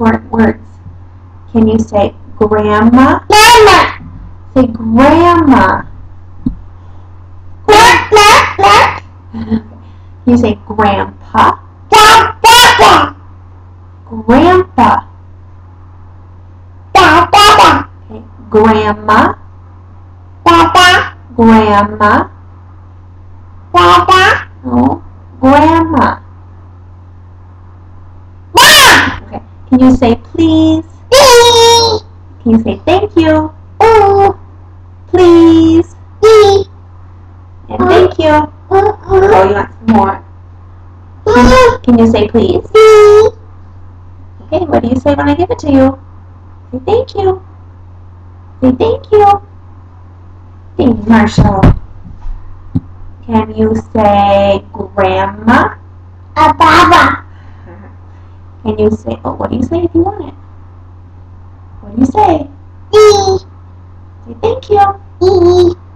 important words. Can you say grandma? Mama. Say grandma. Can you say grandpa? Papa. Grandpa. Papa. Okay. Grandma. Papa. Grandma. Papa. No. Grandma. Mom. Okay. Can you say please? Please. Can you say thank you? Ooh. Please. Please. And thank you. Uh-uh. Oh, you want some more? Please. Can you say please? Please. Okay, what do you say when I give it to you? Say thank you. Say thank you. Thank you, Marshall. Can you say grandma? A Papa. Can you say, oh, what do you say if you want it? What do you say? Thank you.